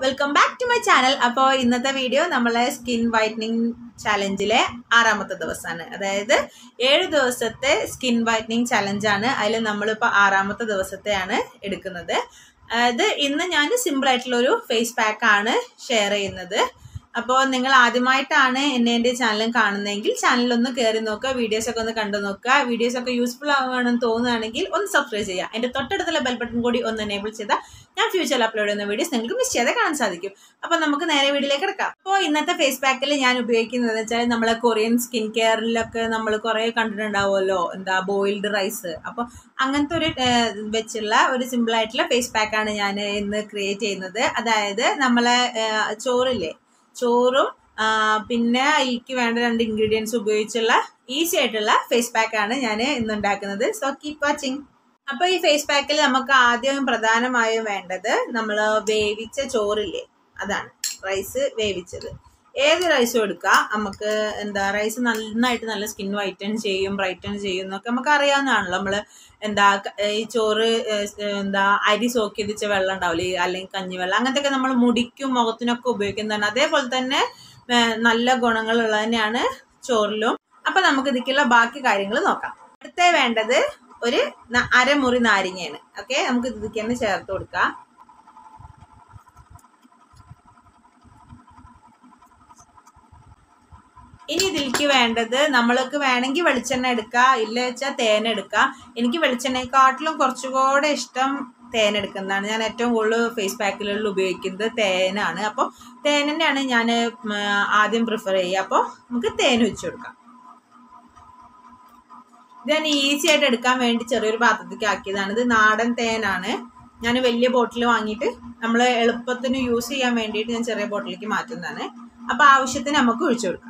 Welcome back to my channel അപ്പോൾ ഇന്നത്തെ video നമ്മളെ സ്കിൻ വൈറ്റനിങ് ചലഞ്ചിലെ ആറാമത്തെ ദിവസമാണ്. അതായത് ഏഴ് ദിവസത്തെ സ്കിൻ വൈറ്റനിങ് ചലഞ്ചാണ് അതിൽ നമ്മളിപ്പോൾ ആറാമത്തെ ദിവസത്തെയാണ് എടുക്കുന്നത്. അതായത് ഇന്ന് ഞാൻ സിമ്പിളായിട്ടുള്ളൊരു ഫേസ് പാക്ക് ആണ് ഷെയർ ചെയ്യുന്നത്. അപ്പോൾ നിങ്ങൾ ആദ്യമായിട്ടാണ് എന്നെ എന്റെ ചാനലും കാണുന്നതെങ്കിൽ ചാനലൊന്ന് കയറി നോക്കുക വീഡിയോസൊക്കെ ഒന്ന് കണ്ടു നോക്കുക. വീഡിയോസൊക്കെ യൂസ്ഫുൾ ആവുകയാണെന്ന് തോന്നുകയാണെങ്കിൽ ഒന്ന് സബ്സ്ക്രൈബ് ചെയ്യുക. എന്റെ തൊട്ടടുത്തുള്ള ബെൽ ബട്ടൺ കൂടി ഒന്ന് എനേബിൾ ചെയ്താൽ ഫ്യൂച്ചറിൽ അപ്ലോഡ് ചെയ്യുന്ന വീഡിയോസ് നിങ്ങൾക്ക് മിസ് ചെയ്യാതെ കാണാൻ സാധിക്കും. അപ്പോൾ നമുക്ക് നേരെ വീഡിയോയിലേക്ക് കിടക്കാം അപ്പോൾ ഇന്നത്തെ ഫേസ് പാക്കിൽ ഞാൻ ഉപയോഗിക്കുന്നത് വെച്ചാൽ നമ്മളെ കൊറിയൻ സ്കിൻ കെയറിലൊക്കെ നമ്മൾ കുറേ കണ്ടിട്ടുണ്ടാവുമല്ലോ. എന്താ ബോയിൽഡ് റൈസ് അപ്പോൾ അങ്ങനത്തെ ഒരു വെച്ചുള്ള ഒരു സിമ്പിൾ ആയിട്ടുള്ള ഫേസ് പാക്കാണ് ഞാൻ ഇന്ന് ക്രിയേറ്റ് ചെയ്യുന്നത്. അതായത് നമ്മളെ ചോറില്ലേ? ചോറും പിന്നെ അതിലേക്ക് വേണ്ട രണ്ട് ഇൻഗ്രീഡിയൻസ് ഉപയോഗിച്ചുള്ള ഈസി ആയിട്ടുള്ള ഫേസ് പാക്കാണ് ഞാൻ ഇന്ന് ഉണ്ടാക്കുന്നത്. സോ കീപ് വാച്ചിങ് അപ്പോൾ ഈ ഫേസ് പാക്കിൽ നമുക്ക് ആദ്യം പ്രധാനമായും വേണ്ടത് നമ്മൾ വേവിച്ച ചോറില്ലേ? അതാണ്. റൈസ് വേവിച്ചത്. ഏത് റൈസും എടുക്കാം. നമുക്ക് എന്താ റൈസ് നന്നായിട്ട് നല്ല സ്കിൻ വൈറ്റൺ ചെയ്യും ബ്രൈറ്റൺ ചെയ്യും എന്നൊക്കെ നമുക്ക് അറിയാവുന്നതാണല്ലോ. നമ്മൾ എന്താ ഈ ചോറ് എന്താ അരി സോക്ക് വെച്ച വെള്ളം ഉണ്ടാവില്ലേ? അല്ലെങ്കിൽ കഞ്ഞിവെള്ളം. അങ്ങനത്തെ ഒക്കെ നമ്മൾ മുടിക്കും മുഖത്തിനൊക്കെ ഉപയോഗിക്കുന്നതാണ്. അതേപോലെ തന്നെ നല്ല ഗുണങ്ങളുള്ളത് തന്നെയാണ് ചോറിലും. അപ്പൊ നമുക്ക് ഇതിക്കുള്ള ബാക്കി കാര്യങ്ങൾ നോക്കാം. അടുത്തേ വേണ്ടത് ഒരു അരമുറി നാരങ്ങയാണ്. ഓക്കെ നമുക്ക് ഇതിലേക്ക് തന്നെ ചേർത്ത് കൊടുക്കാം. ഇനി ഇതിലേക്ക് വേണ്ടത് നമ്മൾക്ക് വേണമെങ്കിൽ വെളിച്ചെണ്ണ എടുക്കാം. ഇല്ല വെച്ചാൽ തേൻ എടുക്കുക എനിക്ക് വെളിച്ചെണ്ണയെക്കാട്ടിലും കുറച്ചുകൂടെ ഇഷ്ടം തേൻ എടുക്കുന്നതാണ്. ഞാൻ ഏറ്റവും കൂടുതൽ ഫേസ് പാക്കുകളിൽ ഉപയോഗിക്കുന്നത് തേനാണ്. അപ്പോൾ തേൻ തന്നെയാണ് ഞാൻ ആദ്യം പ്രിഫർ ചെയ്യുക. അപ്പോൾ നമുക്ക് തേൻ വെച്ച് കൊടുക്കാം. ഇത് ഞാൻ ഈസി ആയിട്ട് എടുക്കാൻ വേണ്ടി ചെറിയൊരു പാത്രത്തിലേക്ക് ആക്കിയതാണ്. ഇത് നാടൻ തേനാണ്. ഞാൻ വലിയ ബോട്ടിൽ വാങ്ങിയിട്ട് നമ്മൾ എളുപ്പത്തിന് യൂസ് ചെയ്യാൻ വേണ്ടിയിട്ട് ഞാൻ ചെറിയ ബോട്ടിലേക്ക് മാറ്റുന്നതാണ്. അപ്പോൾ ആവശ്യത്തിന് നമുക്ക് ഒഴിച്ചു കൊടുക്കാം.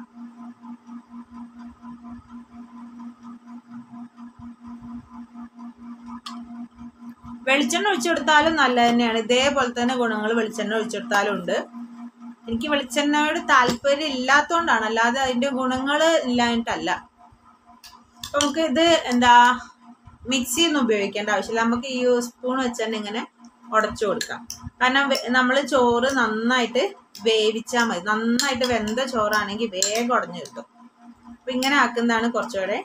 വെളിച്ചെണ്ണ ഒഴിച്ചു കൊടുത്താലും നല്ലത് തന്നെയാണ്. ഇതേപോലെ തന്നെ ഗുണങ്ങൾ വെളിച്ചെണ്ണ ഒഴിച്ചു കൊടുത്താലും ഉണ്ട്. എനിക്ക് വെളിച്ചെണ്ണയോട് താല്പര്യം ഇല്ലാത്തതുകൊണ്ടാണ് അല്ലാതെ അതിന്റെ ഗുണങ്ങൾ ഇല്ലാഞ്ഞിട്ടല്ല. നമുക്ക് ഇത് എന്താ മിക്സി ഒന്നും ഉപയോഗിക്കേണ്ട ആവശ്യമില്ല. നമുക്ക് ഈ സ്പൂൺ വെച്ച് തന്നെ ഇങ്ങനെ ഉടച്ചു കൊടുക്കാം. കാരണം നമ്മൾ ചോറ് നന്നായിട്ട് വേവിച്ചാൽ മതി. നന്നായിട്ട് വെന്ത ചോറാണെങ്കിൽ വേഗം ഉടഞ്ഞു കിട്ടും. അപ്പൊ ഇങ്ങനെ ആക്കുന്നതാണ് കുറച്ചുകൂടെ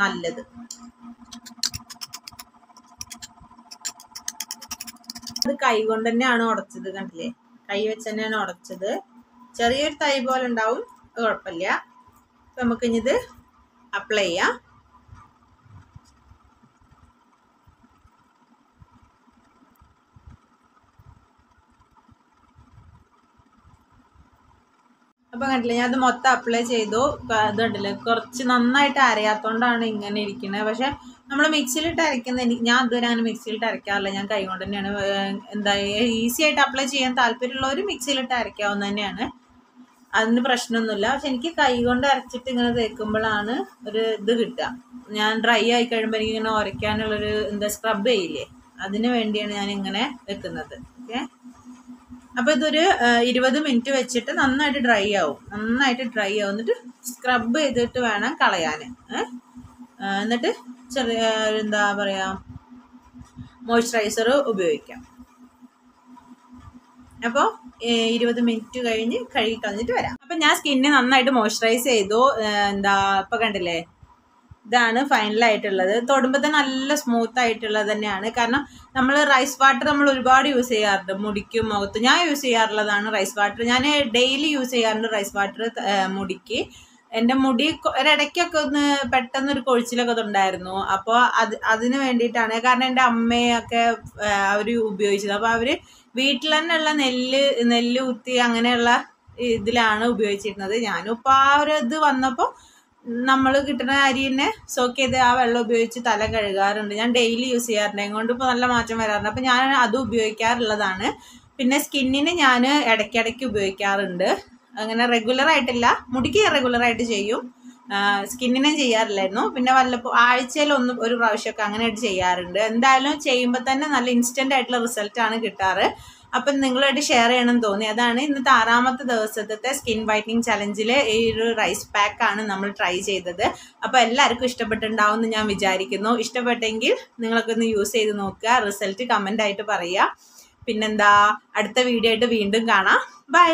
നല്ലത്. അത് കൈ കൊണ്ട് തന്നെയാണ് ഉടച്ചത് കണ്ടില്ലേ? കൈ വെച്ച് തന്നെയാണ് ഉടച്ചത്. ചെറിയൊരു തൈ പോലെ ഉണ്ടാവും. കുഴപ്പമില്ല. നമുക്ക് ഇനി ഇത് അപ്ലൈ ചെയ്യാം. അപ്പൊ കണ്ടില്ലേ ഞാൻ അത് മൊത്തം അപ്ലൈ ചെയ്തു. ഇത് കണ്ടില്ലേ കുറച്ച് നന്നായിട്ട് അരയാത്തോണ്ടാണ് ഇങ്ങനെ ഇരിക്കുന്നത് പക്ഷെ നമ്മൾ മിക്സിയിലിട്ട് അരയ്ക്കുന്ന എനിക്ക് ഞാൻ ഇതുവരെ അങ്ങനെ മിക്സിയിലിട്ട് അരയ്ക്കാറില്ല. ഞാൻ കൈ കൊണ്ട് തന്നെയാണ് എന്താ ഈസി ആയിട്ട് അപ്ലൈ ചെയ്യാൻ താല്പര്യമുള്ളവർ മിക്സിയിലിട്ട് അരയ്ക്കാവുന്ന തന്നെയാണ്. അതിന് പ്രശ്നമൊന്നുമില്ല. പക്ഷെ എനിക്ക് കൈ കൊണ്ട് അരച്ചിട്ട് ഇങ്ങനെ തേക്കുമ്പോഴാണ് ഒരു ഇത് കിട്ടുക. ഞാൻ ഡ്രൈ ആയി കഴിയുമ്പോൾ എനിക്ക് ഇങ്ങനെ ഉരയ്ക്കാനുള്ളൊരു എന്താ സ്ക്രബ് ചെയ്യില്ലേ അതിന് വേണ്ടിയാണ് ഞാൻ ഇങ്ങനെ വെക്കുന്നത്. ഓക്കെ? അപ്പൊ ഇതൊരു ഇരുപത് മിനിറ്റ് വെച്ചിട്ട് നന്നായിട്ട് ഡ്രൈ ആവും. നന്നായിട്ട് ഡ്രൈ ആവും എന്നിട്ട് സ്ക്രബ് ചെയ്തിട്ട് വേണം കളയാൻ എന്നിട്ട് ചെറിയ എന്താ പറയുക മോയ്സ്ചറൈസർ ഉപയോഗിക്കാം. അപ്പോൾ ഇരുപത് മിനിറ്റ് കഴിഞ്ഞ് കഴുകി കളഞ്ഞിട്ട് വരാം. അപ്പം ഞാൻ സ്കിന്നെ നന്നായിട്ട് മോയ്സ്ചറൈസ് ചെയ്തു. എന്താ ഇപ്പം കണ്ടില്ലേ? ഇതാണ് ഫൈനലായിട്ടുള്ളത് തൊടുമ്പോൾ തന്നെ നല്ല സ്മൂത്ത് ആയിട്ടുള്ളത് തന്നെയാണ്. കാരണം നമ്മൾ റൈസ് വാട്ടർ നമ്മൾ ഒരുപാട് യൂസ് ചെയ്യാറുണ്ട്. മുടിക്കും മുഖത്ത്. ഞാൻ യൂസ് ചെയ്യാറുള്ളതാണ് റൈസ് വാട്ടർ ഞാൻ ഡെയിലി യൂസ് ചെയ്യാറുണ്ട് റൈസ് വാട്ടർ മുടിക്ക്. എന്റെ മുടി ഒരിടയ്ക്കൊക്കെ ഒന്ന് പെട്ടെന്ന് ഒരു കൊഴിച്ചിലൊക്കെ ഉണ്ടായിരുന്നു അപ്പോൾ അത് അതിന് വേണ്ടിയിട്ടാണ്. കാരണം എന്റെ അമ്മയൊക്കെ അവർ ഉപയോഗിച്ചത്. അപ്പോൾ അവർ വീട്ടിൽ തന്നെയുള്ള നെല്ല് നെല്ല് കുത്തി അങ്ങനെയുള്ള ഇതിലാണ് ഉപയോഗിച്ചിരുന്നത്. ഞാനും ഇപ്പോൾ ആ ഒരു ഇത് വന്നപ്പോൾ നമ്മൾ കിട്ടുന്ന അരി തന്നെ സോക്ക് ചെയ്ത് ആ വെള്ളം ഉപയോഗിച്ച് തല കഴുകാറുണ്ട്. ഞാൻ ഡെയിലി യൂസ് ചെയ്യാറുണ്ട്. എങ്ങോട്ട് ഇപ്പോൾ നല്ല മാറ്റം വരാറുണ്ട് അപ്പം ഞാൻ അത് ഉപയോഗിക്കാറുള്ളതാണ്. പിന്നെ സ്കിന്നിന് ഞാൻ ഇടയ്ക്കിടയ്ക്ക് ഉപയോഗിക്കാറുണ്ട്. അങ്ങനെ റെഗുലർ ആയിട്ടില്ല. മുടിക്ക് റെഗുലർ ആയിട്ട് ചെയ്യും. സ്കിന്നിനെ ചെയ്യാറില്ലായിരുന്നു. പിന്നെ വല്ലപ്പോൾ ആഴ്ചയിൽ ഒന്ന് ഒരു പ്രാവശ്യമൊക്കെ അങ്ങനെയായിട്ട് ചെയ്യാറുണ്ട്. എന്തായാലും ചെയ്യുമ്പോൾ തന്നെ നല്ല ഇൻസ്റ്റന്റ് ആയിട്ടുള്ള റിസൾട്ടാണ് കിട്ടാറ്. അപ്പം നിങ്ങളായിട്ട് ഷെയർ ചെയ്യണം തോന്നി. അതാണ് ഇന്നത്തെ ആറാമത്തെ ദിവസത്തെ സ്കിൻ വൈറ്റനിങ് ചലഞ്ചിൽ ഈ ഒരു റൈസ് പാക്ക് ആണ് നമ്മൾ ട്രൈ ചെയ്തത്. അപ്പോൾ എല്ലാവർക്കും ഇഷ്ടപ്പെട്ടിട്ടുണ്ടാവും എന്ന് ഞാൻ വിചാരിക്കുന്നു. ഇഷ്ടപ്പെട്ടെങ്കിൽ നിങ്ങളൊക്കെ ഒന്ന് യൂസ് ചെയ്ത് നോക്കുക. റിസൾട്ട് കമന്റ് ആയിട്ട് പറയുക. പിന്നെന്താ? അടുത്ത വീഡിയോ ആയിട്ട് വീണ്ടും കാണാം. ബൈ